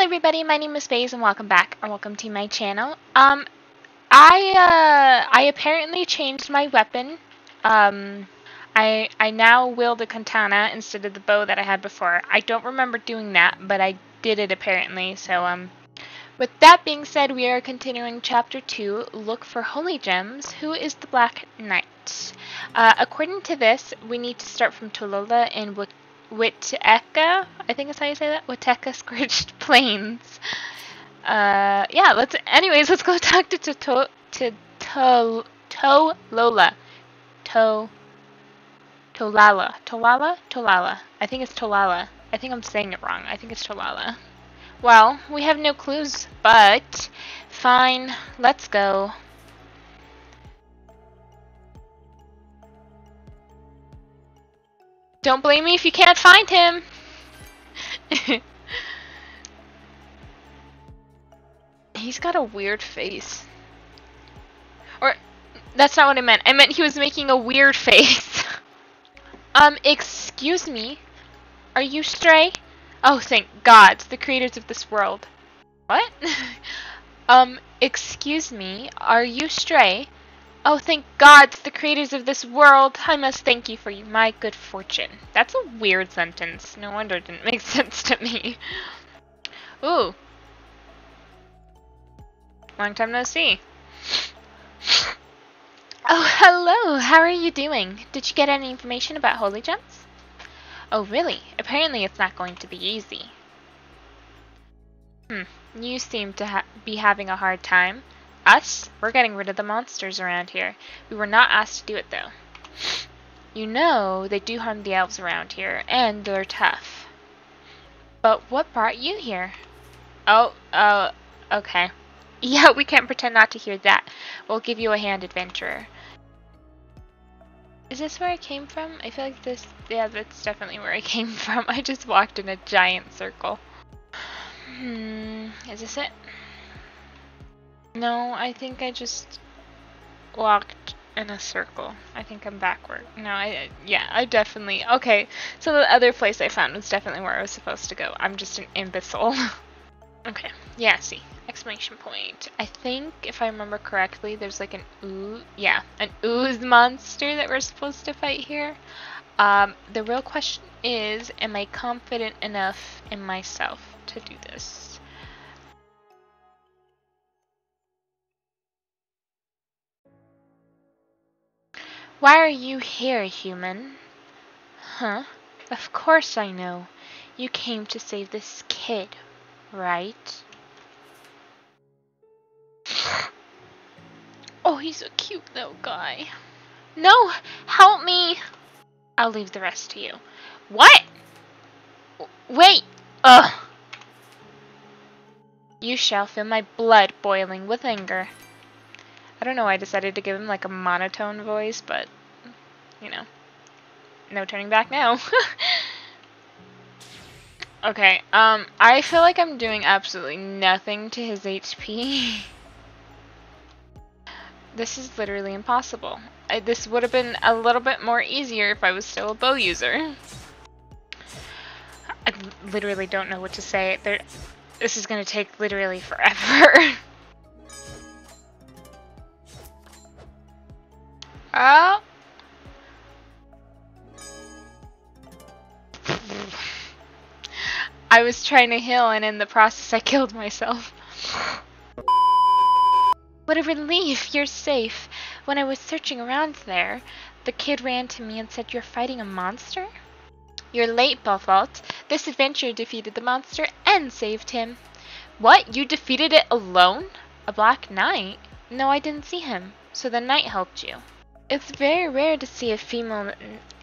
Hello everybody, my name is Faes and welcome back or welcome to my channel. Um I uh I apparently changed my weapon. Um I I now wield a katana instead of the bow that I had before. I don't remember doing that, but I did it apparently. So um with that being said, we are continuing chapter 2, Look for Holy Gems. Who is the Black Knight? Uh, according to this, we need to start from Tolola Wik Witeka, I think is how you say that. Witeka Scorched Plains. Uh, yeah. Let's. Anyways, let's go talk to to to to, to, to Lola. To. Tolala. Tolala? Tolala. I think it's Tolala. I think I'm saying it wrong. I think it's Tolala. Well, we have no clues, but fine. Let's go. Don't blame me if you can't find him. He's got a weird face. Or, that's not what I meant. I meant he was making a weird face. um, excuse me. Are you Stray? Oh, thank God, the creators of this world. What? um, excuse me. Are you Stray? Oh, thank God, the creators of this world, I must thank you for my good fortune. That's a weird sentence. No wonder it didn't make sense to me. Ooh. Long time no see. Oh, hello! How are you doing? Did you get any information about Holy Gems? Oh, really? Apparently it's not going to be easy. Hmm. You seem to ha be having a hard time. Us? We're getting rid of the monsters around here. We were not asked to do it, though. You know, they do harm the elves around here, and they're tough. But what brought you here? Oh, uh, okay. Yeah, we can't pretend not to hear that. We'll give you a hand, adventurer. Is this where I came from? I feel like this, yeah, that's definitely where I came from. I just walked in a giant circle. Hmm, is this it? No, I think I just walked in a circle. I think I'm backward. No, I, yeah, I definitely, okay. So the other place I found was definitely where I was supposed to go. I'm just an imbecile. okay, yeah, see, exclamation point. I think, if I remember correctly, there's like an ooze, yeah, an ooze monster that we're supposed to fight here. Um, the real question is, am I confident enough in myself to do this? Why are you here, human? Huh? Of course I know. You came to save this kid, right? Oh, he's a cute little guy. No! Help me! I'll leave the rest to you. What? Wait! Ugh! You shall feel my blood boiling with anger. I don't know why I decided to give him like a monotone voice, but you know, no turning back now. okay, um, I feel like I'm doing absolutely nothing to his HP. this is literally impossible. I, this would have been a little bit more easier if I was still a bow user. I literally don't know what to say. There, this is going to take literally forever. Oh. I was trying to heal and in the process I killed myself. What a relief, you're safe. When I was searching around there, the kid ran to me and said you're fighting a monster? You're late, Belphalt. This adventure defeated the monster and saved him. What? You defeated it alone? A black knight? No, I didn't see him. So the knight helped you. It's very rare to see a female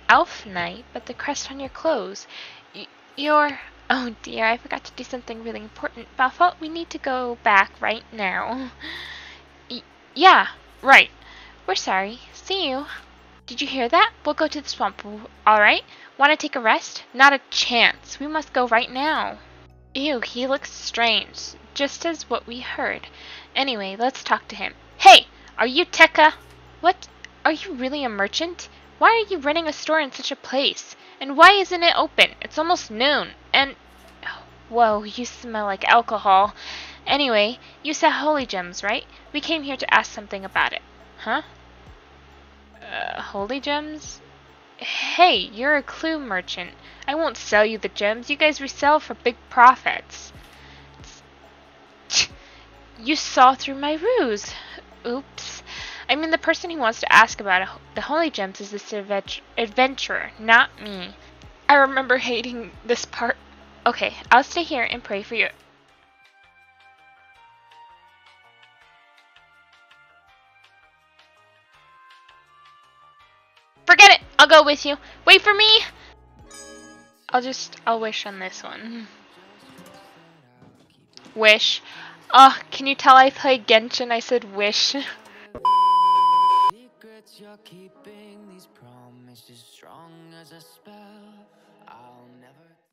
elf knight, but the crest on your clothes. Y you're... Oh dear, I forgot to do something really important. Belphalt, we need to go back right now. Y yeah, right. We're sorry. See you. Did you hear that? We'll go to the swamp, alright? Want to take a rest? Not a chance. We must go right now. Ew, he looks strange. Just as what we heard. Anyway, let's talk to him. Hey! Are you Tekka? What? Are you really a merchant? Why are you running a store in such a place? And why isn't it open? It's almost noon. And... Oh, Whoa, you smell like alcohol. Anyway, you sell holy gems, right? We came here to ask something about it. Huh? Uh, holy gems? Hey, you're a clue merchant. I won't sell you the gems. You guys resell for big profits. You saw through my ruse. Oops. I mean, the person who wants to ask about the holy gems is this adventurer, not me. I remember hating this part. Okay, I'll stay here and pray for you. Forget it! I'll go with you. Wait for me! I'll just, I'll wish on this one. Wish. Oh, can you tell I play Genshin? I said wish. a spell